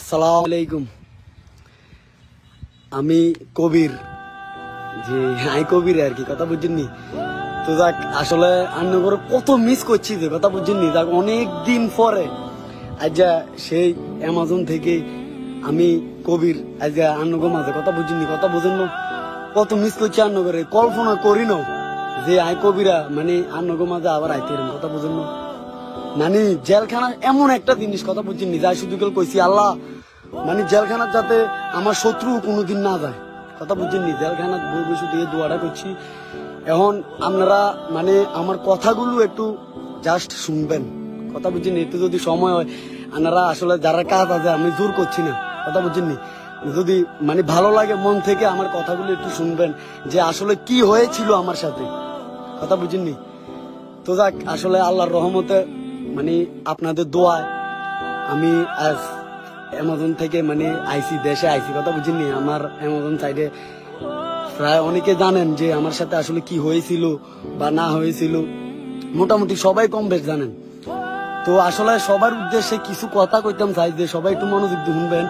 আসসালামু আলাইকুম। আমি কবির। যে হাই কবির আর কি, কথা বুঝিনি তো যাক, আসলে আন্নগর কত মিস করছি যে, কথা বুঝিনি যাক, অনেক দিন পরে আজ সেই অ্যামাজন থেকে আমি কবির, আজ যা আন্নগর মাঝে, কথা বুঝিনি কথা বুঝেন না? কত মিস করছি আন্নগরে, কল্পনা করি না যে আই কবিরা মানে আন্নগর মাঝে আবার আইতে কথা বুঝেন না? মানে জেলখানা এমন একটা জিনিস কথা বুঝছি যাই শুধু কইছি, আল্লাহ মানে জেলখানার যাতে আমার শত্রু কোনোদিন না যায়। কথা বুঝছেন নি জেলখানা বই বসে দিয়ে দোয়াটা করছি। এখন আপনারা মানে আমার কথাগুলো একটু জাস্ট শুনবেন। কথা বুঝছেন একটু যদি সময় হয়, আপনারা আসলে যারা কাজ আছে, আমি জোর করছি না। কথা বুঝছেন নি, যদি মানে ভালো লাগে, মন থেকে আমার কথাগুলো একটু শুনবেন, যে আসলে কি হয়েছিল আমার সাথে। কথা বুঝেননি তো যাক, আসলে আল্লাহর রহমতে মানে আপনাদের দোয়ায় আমি আজ অ্যামাজন থেকে মানে আইসি দেশে আইসি কথা বুঝিনি, আমার অ্যামাজন সাইডে প্রায় অনেকে জানেন যে আমার সাথে আসলে কি হয়েছিল বা না হয়েছিল। মোটামুটি সবাই কম বেশ জানেন। তো আসলে সবার উদ্দেশ্যে কিছু কথা কইতাম চাই যে সবাই একটু মনোযোগ শুনবেন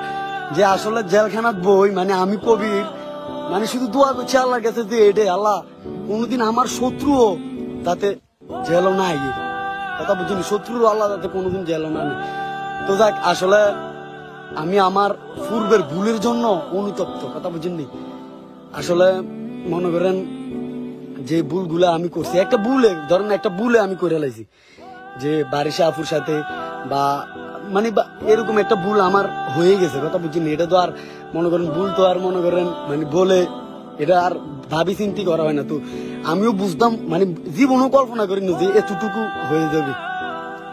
যে আসলে জেলখানাত বই মানে আমি কবির মানে শুধু দোয়া করছি আল্লাহর কাছে যে এটাই আল্লাহ, কোনোদিন আমার শত্রুও তাতে জেলও না আইয়ে কথা বুঝিনি। শত্রুর আল্লাহ তাতে কোনোদিন জেলও না তো যাক, আসলে আমি আমার পূর্বের ভুলের জন্য অনুতপ্ত, কথা বুঝেননি আসলে মনে করেন, যে ভুলগুলো আমি করছি, একটা ভুলে, ধরেন একটা ভুলে আমি করে লাইছি, যে বারিশা আফুর সাথে বা মানে এরকম একটা ভুল আমার হয়ে গেছে, কথা বুঝিনি। এটা তো আর, মনে করেন, ভুল তো আর মনে করেন মানে বলে, এটা আর ভাবি চিন্তি করা হয় না তো। আমিও বুঝতাম মানে জীবনও কল্পনা করিনি যে এতটুকু হয়ে যাবে।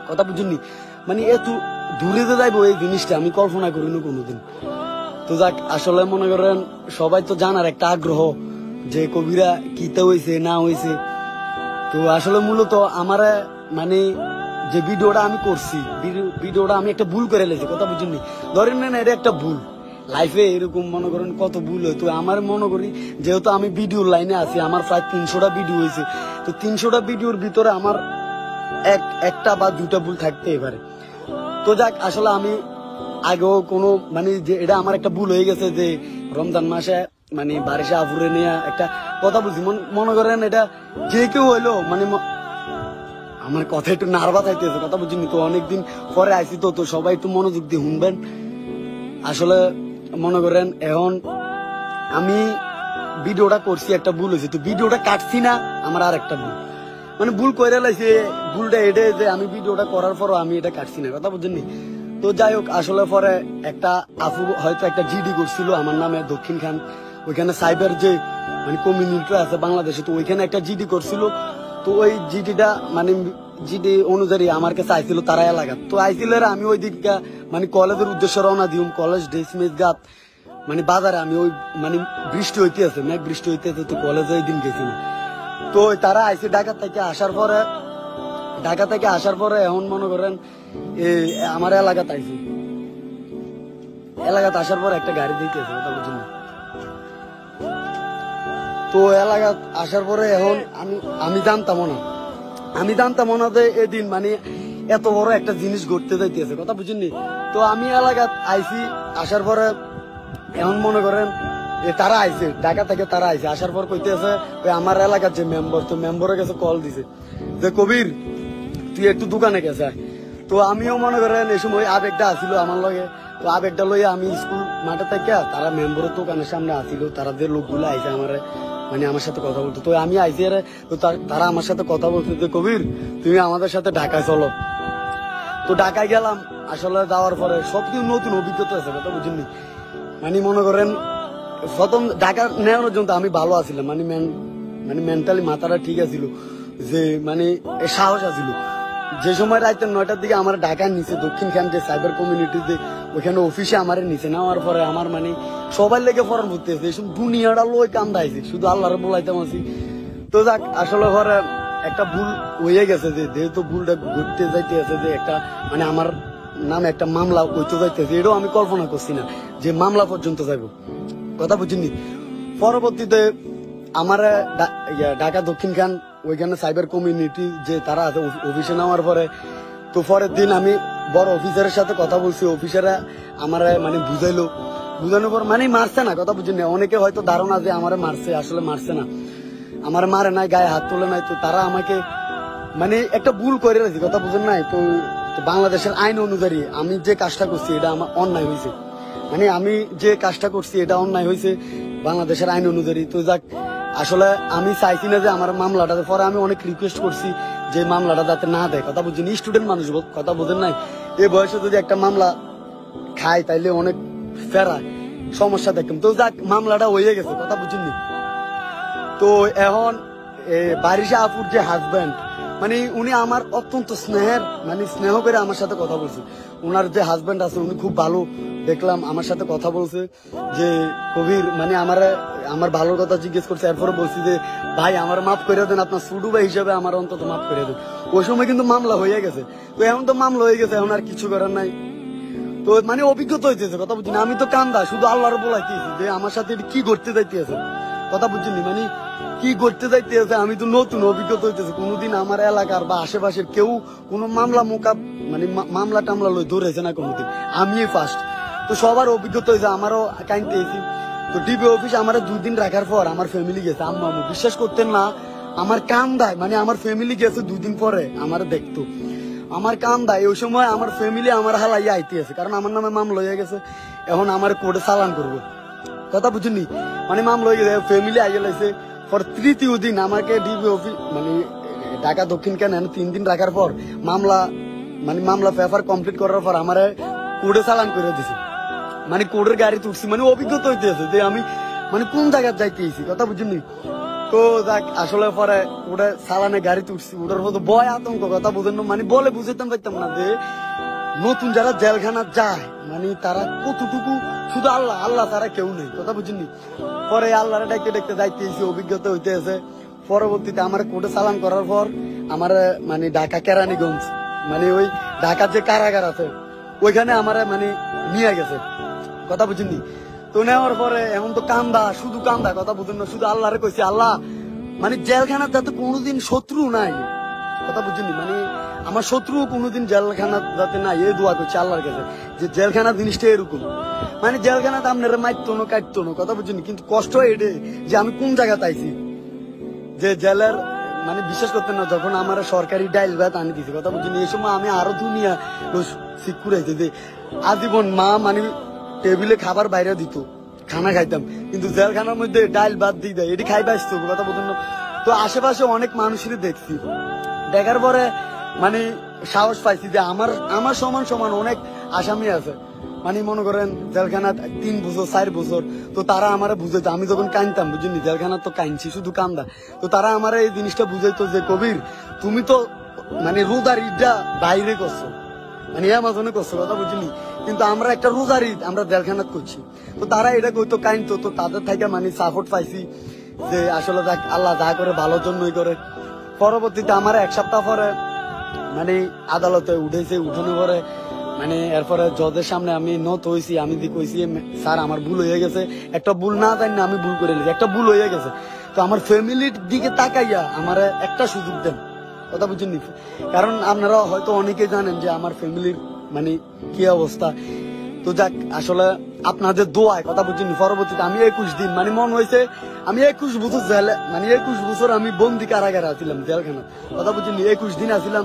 কথা বুঝুননি মানে এত দূরে যে যাইবো এই জিনিসটা আমি কল্পনা করিনি কোনোদিন। তো যাক, আসলে মনে করেন সবাই তো জানার একটা আগ্রহ যে কবিরা কিতে হয়েছে না হয়েছে তো আসলে মূলত আমার মানে যে ভিডিওটা আমি করছি, ভিডিও- ভিডিওটা আমি একটা ভুল করে লেছি, কথা বুঝিনি ধরেন না এটা একটা ভুল। লাইফে এরকম মনে করেন কত ভুল হয়। তো আমার মনে করি, যেহেতু আমি ভিডিওর লাইনে আছি, আমার প্রায় তিনশোটা ভিডিও হয়েছে। তো তিনশোটা ভিডিওর ভিতরে আমার এক, একটা বা দুটা ভুল থাকতেই পারে। তো যাক, আসলে আমি আগেও কোনো মানে যে, এটা আমার একটা ভুল হয়ে গেছে যে, রমজান মাসে মানে বারিশে আফুরে নিয়ে একটা কথা বলছি। মন- করেন এটা যে কেউ হইল মানে আমার কথা একটু নার্ভাস আইতেছে কথা বুঝিনি। তো অনেকদিন পরে আইসি তো তো সবাই একটু মনোযোগ দিয়ে শুনবেন। আসলে মনে করেন, এখন আমি ভিডিওটা করছি, একটা ভুল হয়েছে। তো ভিডিওটা কাটছি না, আমার আর একটা ভুল। মানে ভুল করে লাইছে, ভুলটা এটা যে আমি ভিডিওটা করার পরও আমি এটা কাটছি না, কথা বুঝছেন তো যাই হোক, আসলে পরে একটা আফু হয়তো একটা জিডি করছিল, আমার নামে দক্ষিণ খান। ওইখানে সাইবার যে মানে কমিউনিটি আছে বাংলাদেশে, তো ওইখানে একটা জিডি করছিল। তো ওই জিডিটা মানে জিডি অনুযায়ী আমার কাছে আইছিল, তারা এলাকা। তো আইছিল আমি ওই দিকটা মানে কলেজের উদ্দেশ্যে রওনা দিউম, কলেজ ডেসমেজ গাত মানে বাজারে আমি ওই মানে বৃষ্টি হইতে আছে, মেঘ বৃষ্টি হইতে আছে, তো কলেজে ওই দিন গেছি না তো তারা আইসে ঢাকা থেকে আসার পরে, ঢাকা থেকে আসার পরে এখন মনে করেন আমার এলাকাতে আইসি এলাকাতে আসার পর একটা গাড়ি দিতে আছে কথা বুঝুন। তো এলাকা আসার পরে এখন আমি আমি জানতাম না। আমি জানতাম না যে এদিন মানে এত বড় একটা জিনিস ঘটতে যাইতেছে, কথা বুঝিনি তো আমি এলাকাত আইসি আসার পরে এখন মনে করেন এ তারা আইছে, ঢাকা থেকে তারা আইছে। আসার পর কইতেছে ওই আমার এলাকার যে মেম্বার, তো মেম্বারের কাছে কল দিছে যে, কবির, তুই একটু দোকানে গেছে তো আমিও মনে করেন এই সময় আবেগটা আসিল আমার লগে। তো আবেগটা লইয়া আমি স্কুল মাঠে থেকে তারা মেম্বারের দোকানের সামনে আসিল তারা যে লোকগুলো আইছে আমার মানে আমার সাথে কথা বলতো। তো আমি আইসি তো তারা আমার সাথে কথা বলতো যে, কবির, তুমি আমাদের সাথে ঢাকায় চলো। তো ঢাকায় গেলাম, আসলে যাওয়ার পরে সবকিছু নতুন অভিজ্ঞতা আছে, কথা বুঝিনি মানে মনে করেন, প্রথম ঢাকা নেওয়ার জন্য আমি ভালো আছিলাম মানে মেন- মানে মেন্টালি মাথাটা ঠিক আছিল, যে মানে সাহস আছিল। যে সময় রাত নয়টার দিকে আমার ঢাকার নিচে দক্ষিণ খান যে সাইবার কমিউনিটি যে ওখানে অফিসে আমার নিচে নেওয়ার পরে আমার মানে সবাই লেগে ফরম ভর্তি আছে। এইসব দুনিয়াটা লই কান্দাইছে, শুধু আল্লাহর বলাইতাম আছি। তো যাক, আসলে পরে একটা ভুল হয়ে গেছে যে, যেহেতু ভুলটা ঘুরতে যাইতে আছে যে একটা মানে আমার নাম একটা মামলা হইতে যাইতেছে, এটাও আমি কল্পনা করছি না যে মামলা পর্যন্ত যাইব। কথা বুঝিনি? পরবর্তীতে আমার ঢাকা দক্ষিণ খান, ওইখানে সাইবার কমিউনিটি যে তারা আছে অফ- অফিসে নেওয়ার পরে, তো পরের দিন আমি বড় অফিসারের সাথে কথা বলছি, অফিসাররা আমার মানে বুঝাইলো। বুঝানোর পর মানে মারছে না, কথা বুঝিনি অনেকে হয়তো ধারণা যে আমার মারছে, আসলে মারছে না। আমার মারে নাই, গায়ে হাত তোলে নাই, তো তারা আমাকে মানে একটা ভুল করে রাখছি, কথা বুঝেন নাই? তো বাংলাদেশের আইন অনুযায়ী আমি যে কাজটা করছি, এটা আমার অন্যায় হয়েছে। মানে আমি যে কাজটা করছি, এটা অন্যায় হয়েছে বাংলাদেশের আইন অনুযায়ী। তো যাক আসলে আমি চাইছি না যে আমার মামলাটা পরে আমি অনেক রিকোয়েস্ট করছি যে মামলাটা যাতে না দেয়। কথা বুঝিনি স্টুডেন্ট মানুষ কথা বোঝেন নাই? এই বয়সে যদি একটা মামলা খায় তাইলে অনেক ফেরা সমস্যা দেখতাম তো যাক মামলাটা হয়ে গেছে কথা বুঝিনি তো এখন এ, বারিশা আপুর যে হাজব্যান্ড মানে উনি আমার অত্যন্ত স্নেহের মানে স্নেহ করে আমার সাথে কথা বলছে। ওনার যে হাজব্যান্ড আছে উনি খুব ভালো দেখলাম আমার সাথে কথা বলছে যে, কবির মানে আমার আমার ভালোর কথা জিজ্ঞেস করছে, এরপরে বলছি যে, ভাই, আমার মাফ করে দেন, আপনার সুডু ভাই হিসাবে আমার অন্তত মাফ করে দেন। ওই সময় কিন্তু মামলা হয়ে গেছে। তো এখন তো মামলা হয়ে গেছে, এখন আর কিছু করার নাই। তো মানে অভিজ্ঞতা হইতেছে, কথা বুঝিনি আমি তো কান্দা, শুধু আল্লাহর বলাইতেছি যে, আমার সাথে কি করতে যাইতেছে? কথা বুঝিনি মানে কি করতে যাইতেছে? আমি তো নতুন অভিজ্ঞতা হইতেছে, কোনোদিন আমার এলাকার বা আশেপাশের কেউ কোনো মামলা মোকাব মানে মামলা টামলা লই ধরেছে না কোনোদিন। আমি ফার্স্ট তো সবার অভিজ্ঞতা হয়েছে, আমারও কাইনতে এসি তো ডিবি অফিস আমার দুই দিন রাখার পর আমার ফ্যামিলি গেছে। আম্মু বিশ্বাস করতেন না, আমার কান্দায় মানে আমার ফ্যামিলি গেছে দুই দিন পরে, আমার দেখতো। আমার কাম দায়, ওই সময় আমার ফ্যামিলি আমার হালাইয়া আইতে আছে, কারণ আমার নামে মামলা হয়ে গেছে, এখন আমার কোর্টে চালান করব। কথা বুঝুনি? মানে মামলা হয়ে গেছে ফ্যামিলি আইয়া লাইছে। পর তৃতীয় দিন আমাকে ডিবি অফিস মানে ঢাকা দক্ষিণ কেন তিন দিন রাখার পর মামলা মানে মামলা পেপার কমপ্লিট করার পর আমার কোর্টে চালান করে দিছে। মানে কোর্টের গাড়ি তুলছি মানে অভিজ্ঞতা হইতে আছে যে আমি মানে কোন জায়গায় যাইতেছি কথা বুঝুনি তো দেখ আসলে পরে ওটা সালানে গাড়ি তুলছি, ওটার মতো ভয় আতঙ্ক, কথা বুঝেন মানে বলে বুঝাইতাম পারতাম না যে নতুন যারা জেলখানা যায় মানে তারা কতটুকু শুধু আল্লাহ আল্লাহ তারা কেউ নেই, কথা বুঝিনি পরে আল্লাহরে ডাকতে ডাকতে যাইতেছি অভিজ্ঞতা হইতে আছে। পরবর্তীতে আমার কোর্টে চালান করার পর আমার মানে ঢাকা কেরানীগঞ্জ মানে ওই ঢাকার যে কারাগার আছে, ওইখানে আমার মানে নিয়ে গেছে। কথা বুঝিনি? তো নেওয়ার পরে এখন তো কান্দা, শুধু কান্দা, কথা বুঝুন না শুধু আল্লাহরে কইছি, আল্লাহ মানে জেলখানার যাতে কোনোদিন শত্রু নাই। কথা বুঝিনি মানে আমার শত্রু কোনোদিন জেলখানা যাতে নাই, এই দোয়া করছে আল্লাহর কাছে, যে জেলখানা জিনিসটা এরকম। মানে জেলখানাতে আপনারা মারতো না, কাটতো না, কথা বুঝিনি, কিন্তু কষ্ট এটে যে আমি কোন জায়গাতে আইছি? যে জেলের মানে বিশ্বাস করতেন না, যখন আমার সরকারি ডাইল ভাত আনি দিছে, কথা বুঝিনি, এই সময় আমি আরও দুনিয়া শিক্ষুরাইছে যে আজীবন মা মানে টেবিলে খাবার বাইরে দিত। খানা খাইতাম। কিন্তু জেলখানার মধ্যে ডাইল ভাত দিয়ে দেয়। এটি খাইবা আসতো কথা বলতেন না। তো আশেপাশে অনেক মানুষেরই দেখছি। দেখার পরে মানে সাহস পাইছি যে আমার আমার সমান সমান অনেক আসামি আছে। মানে মনে করেন জেলখানা তিন বছর, চার বছর, তো তারা আমার বুঝাইতো। আমি যখন কানতাম বুঝিনি জেলখানা তো কানছি শুধু কান্দা। তো তারা আমার এই জিনিসটা বুঝাইতো যে, কবির, তুমি তো মানে রোজার ঈদটা বাইরে করছ। মানে অ্যামাজনে করছ, কথা বুঝিনি কিন্তু আমরা একটা রোজার ঈদ আমরা জেলখানাত করছি। তো তারা এটা কইতো কাইনতো তো তাদের থেকে মানে সাপোর্ট পাইছি যে আসলে যাক, আল্লাহ যা করে ভালোর জন্যই করে। পরবর্তীতে আমার এক সপ্তাহ পরে মানে আদালতে উঠেছে, উঠানোর পরে মানে এরপরে জজের সামনে আমি নত হয়েছি আমি দি কইছি, স্যার, আমার ভুল হয়ে গেছে। একটা ভুল না জানি না আমি ভুল করে নিয়েছি একটা ভুল হয়ে গেছে। তো আমার ফ্যামিলির দিকে তাকাইয়া আমার একটা সুযোগ দেন। কথা বুঝছেন নি? কারণ আপনারা হয়তো অনেকে জানেন যে আমার ফ্যামিলির মানে কি অবস্থা? তো যাক, আসলে আপনাদের দোয়ায় কথা বুঝছেন পরবর্তীতে আমি একুশ দিন মানে মন হয়েছে, আমি একুশ বছর জেলে মানে একুশ বছর আমি বন্দি কারাগারে আছিলাম, জেলখানা। কথা বুঝছেন একুশ দিন আছিলাম,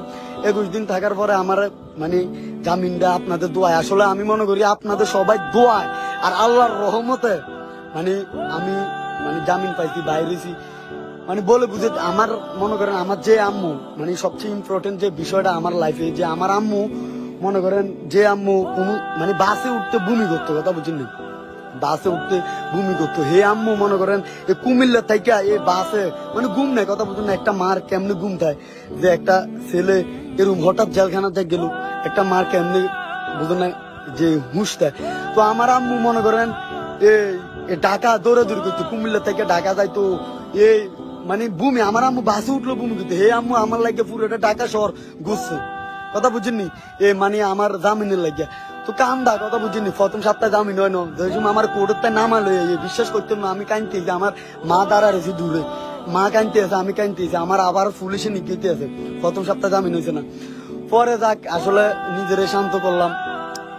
একুশ দিন থাকার পরে আমার মানে জামিনটা আপনাদের দোয়ায়, আসলে আমি মনে করি আপনাদের সবাই দোয়ায়, আর আল্লাহর রহমতে মানে আমি মানে জামিন পাইছি বাইরেছি মানে বলে বুঝে, আমার মনে করেন, আমার যে আম্মু মানে সবচেয়ে ইম্পর্টেন্ট যে বিষয়টা আমার লাইফে যে আমার আম্মু মনে করেন যে আম্মু মানে বাসে উঠতে বমি করতো, কথা বুঝছেন? বাসে উঠতে বমি করতো। হে আম্মু, মনে করেন এ কুমিল্লা থেকে এই বাসে মানে ঘুম নেই, কথা বুঝুন না? একটা মার কেমনে ঘুম থাকে যে একটা ছেলে এরকম হঠাৎ জেলখানা থেকে গেল, একটা মার কেমনে বুঝুন না? যে হুঁশ দেয়। তো আমার আম্মু মনে করেন এ ঢাকা দৌড়ে দৌড়ি করতো, কুমিল্লা থেকে ঢাকা যাইতো এই মানে ভূমি আমার আম্মু বাসে উঠল ভূমি করতো। হে আম্মু, আমার লাগে পুরো এটা ঢাকা শহর ঘুরছে। কথা বুঝিনি? এ মানে আমার জামিনের লাগিয়া। তো কান্দা, কথা বুঝিনি। প্রথম সপ্তাহে জামিন হয় না আমার কোর্টের নামালো এ বিশ্বাস করতাম না, আমি কানতে যে আমার মা দাঁড়া রয়েছে দূরে। মা কানতে আছে, আমি কানতে আমার আবার পুলিশে নিগিতে আছে। প্রথম সপ্তাহে জামিন হয়েছে না। পরে যাক, আসলে নিজেরে শান্ত করলাম।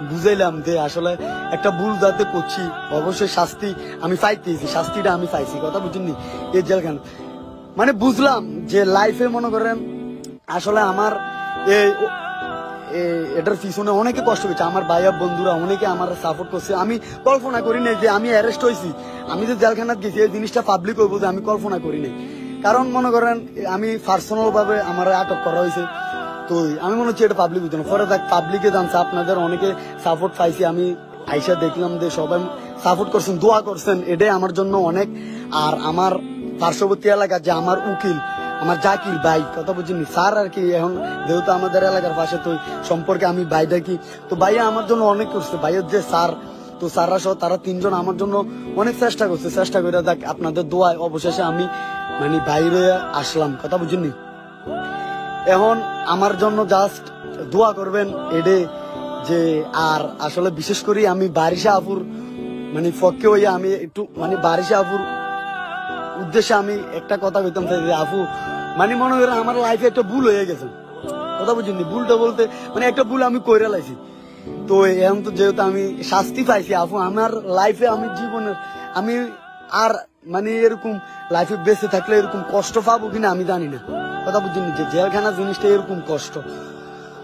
বুঝাইলাম যে আসলে একটা ভুল যাতে করছি, অবশ্যই শাস্তি আমি চাইতেছি শাস্তিটা আমি চাইছি কথা বুঝিনি? এই জেলখানা মানে বুঝলাম যে লাইফে মনে করেন, আসলে আমার এই এটার পিছনে অনেকে কষ্ট পেয়েছে। আমার ভাইয়া বন্ধুরা অনেকে আমার সাপোর্ট করছে। আমি কল্পনা করি যে আমি অ্যারেস্ট হয়েছি। আমি যে জেলখানাত গেছি, এই জিনিসটা পাবলিক হইব যে আমি কল্পনা করি নাই। কারণ মনে করেন আমি পার্সোনাল ভাবে আমার আটক করা হয়েছে। তো আমি মনে হচ্ছে এটা পাবলিক না। পরে দেখ পাবলিকে জানছে, আপনাদের অনেকে সাপোর্ট পাইছি। আমি আইসা দেখলাম যে সবাই সাপোর্ট করছেন, দোয়া করছেন। এটাই আমার জন্য অনেক। আর আমার পার্শ্ববর্তী এলাকা যে আমার উকিল আমার জাকির ভাই, কথা বুঝিনি। স্যার আর কি এখন, যেহেতু আমাদের এলাকার পাশে, তো সম্পর্কে আমি ভাই ডাকি তো ভাইয়া আমার জন্য অনেক করছে। ভাইয়ের যে স্যার, তো স্যাররা সহ তারা তিনজন আমার জন্য অনেক চেষ্টা করছে। চেষ্টা করে দেখ আপনাদের দোয়ায় অবশেষে আমি মানে বাইরে আসলাম। কথা বুঝিনি? এখন আমার জন্য জাস্ট দোয়া করবেন এডে যে, আর আসলে বিশেষ করে আমি বারিশা আপুর মানে ফকে হইয়া আমি একটু মানে বারিশা আপুর উদ্দেশ্যে আমি একটা কথা কইতাম যে আপু মানে মনে করেন আমার লাইফে একটা ভুল হয়ে গেছে। কথা বুঝিনি ভুলটা বলতে মানে একটা ভুল আমি কইরা লাইছি। তো এখন তো যেহেতু আমি শাস্তি পাইছি, আপু, আমার লাইফে আমি জীবনের আমি আর মানে এরকম লাইফে বেঁচে থাকলে এরকম কষ্ট পাবো কিনা আমি জানি না। কথা বুঝিনি যে জেলখানা জিনিসটা এরকম কষ্ট।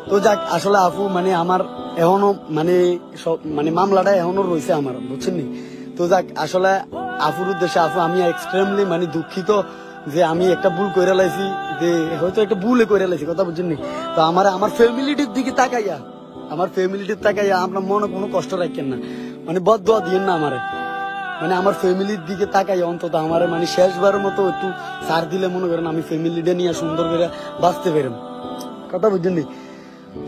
তো যাক, আসলে আপু মানে আমার এখনও মানে সব মানে মামলাটা এখনও রয়েছে আমার, বুঝছেন তো যাক, আসলে আফুর উদ্দেশ্যে আপু আমি এক্সট্রিমলি মানে দুঃখিত যে আমি একটা ভুল করে লাইছি, যে হয়তো একটা ভুলে করে লাইছি, কথা বুঝছেন তো আমার আমার ফ্যামিলিটির দিকে তাকাইয়া, আমার ফ্যামিলিটির তাকাইয়া আপনার মনে কোনো কষ্ট রাখেন না। মানে বদ দোয়া দিয়েন না আমারে। মানে আমার ফ্যামিলির দিকে তাকাই অন্তত আমার মানে শেষবারের মতো একটু সার দিলে মনে করেন আমি ফ্যামিলিটা নিয়ে সুন্দর করে বাঁচতে পেরেম কথা বুঝছেন?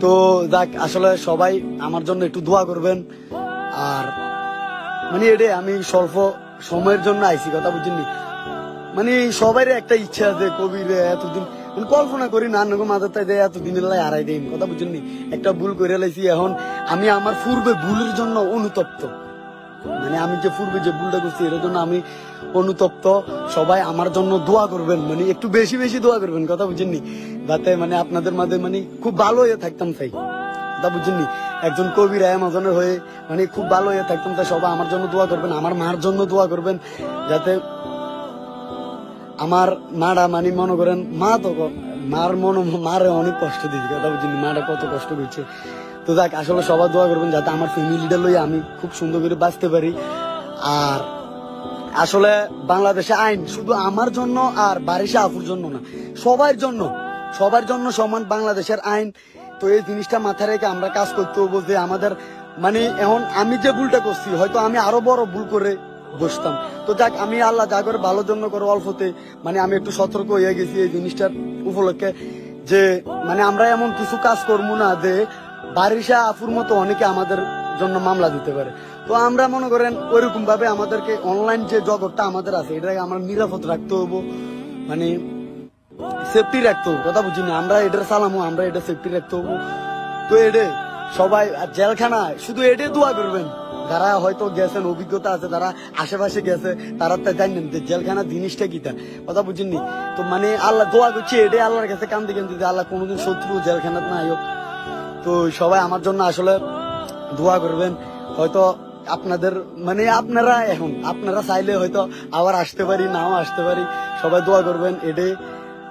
তো যাক, আসলে সবাই আমার জন্য একটু দোয়া করবেন। আর মানে এটাই, আমি স্বল্প সময়ের জন্য আইসি, কথা বুঝছেন নি? মানে সবাই একটা ইচ্ছা আছে, কবির এতদিন। মানে কল্পনা করি না নগো মাথাতে যে এতদিনের লাই হারাই কথা বুঝছেন নি? একটা ভুল করে লাইছি, এখন আমি আমার পূর্বে ভুলের জন্য অনুতপ্ত। মানে আমি যে পূর্বে যে ভুলটা করছি, এর জন্য আমি অনুতপ্ত। সবাই আমার জন্য দোয়া করবেন মানে একটু বেশি বেশি দোয়া করবেন, কথা বুঝেননি যাতে মানে আপনাদের মাঝে মানে খুব ভালো হয়ে থাকতাম, তাই। কথা বুঝেননি একজন কবির অ্যামাজনের হয়ে মানে খুব ভালো হয়ে থাকতাম তাই সবাই আমার জন্য দোয়া করবেন, আমার মার জন্য দোয়া করবেন, যাতে আমার মারা মানে মনে করেন, মা তো মার মন, মারে অনেক কষ্ট দিয়েছে, কথা বুঝিনি মারা কত কষ্ট করছে। তো যাক, আসলে সবাই দোয়া করবেন যাতে আমার ফ্যামিলিটা লই আমি খুব সুন্দর করে বাঁচতে পারি। আর আসলে বাংলাদেশে আইন শুধু আমার জন্য আর বারিশা আফুর জন্য না, সবার জন্য সবার জন্য সমান বাংলাদেশের আইন। তো এই জিনিসটা মাথায় রেখে আমরা কাজ করতে হব যে আমাদের মানে এখন আমি যে ভুলটা করছি, হয়তো আমি আরও বড় ভুল করে বসতাম। তো যাক, আমি আল্লাহ যা করে ভালো জন্য করে অল্পতে মানে আমি একটু সতর্ক হয়ে গেছি এই জিনিসটার উপলক্ষে যে মানে আমরা এমন কিছু কাজ করব না যে, বারিশা আফুর মতো অনেকে আমাদের জন্য মামলা দিতে পারে। তো আমরা মনে করেন ওইরকম ভাবে আমাদেরকে অনলাইন যে জগৎটা আমাদের আছে, এটাকে আমরা নিরাপদ রাখতে হব। মানে সেফটি রাখতে হবে কথা বুঝি না। আমরা এটার চালামো আমরা এটা সেফটি রাখতে। হব তো এডে সবাই, আর জেলখানা শুধু এডে দোয়া করবেন। যারা হয়তো গেছেন, অভিজ্ঞতা আছে, যারা আশেপাশে গেছে, তারা তো জানেন যে জেলখানা জিনিসটা কিটা। কথা বুঝিনি তো মানে আল্লাহ দোয়া করছি এডে আল্লাহর কাছে কান্দি কান্দি যে আল্লাহ কোনোদিন শত্রু জেলখানাত না হোক। তো সবাই আমার জন্য আসলে দোয়া করবেন। হয়তো আপনাদের মানে আপনারা এখন, আপনারা চাইলে হয়তো আবার আসতে পারি, নাও আসতে পারি। সবাই দোয়া করবেন এটাই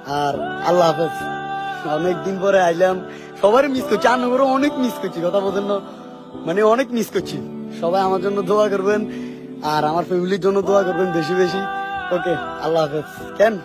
আর আল্লাহ হাফেজ। অনেকদিন পরে আইলাম। সবারই মিস করছি। আন্নগরও অনেক মিস করছি, কথা বলেন মানে অনেক মিস করছি। সবাই আমার জন্য দোয়া করবেন, আর আমার ফ্যামিলির জন্য দোয়া করবেন বেশি বেশি। ওকে আল্লাহ হাফেজ। কেন?